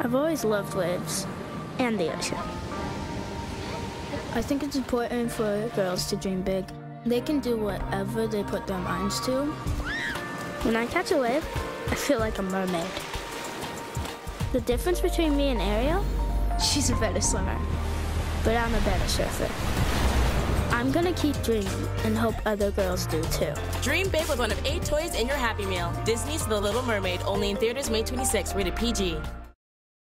I've always loved waves and the ocean. I think it's important for girls to dream big. They can do whatever they put their minds to. When I catch a wave, I feel like a mermaid. The difference between me and Ariel? She's a better swimmer, but I'm a better surfer. I'm gonna keep dreaming and hope other girls do too. Dream big with one of eight toys in your Happy Meal. Disney's The Little Mermaid, only in theaters May 26, rated PG.